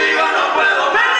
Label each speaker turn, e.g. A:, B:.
A: no puedo.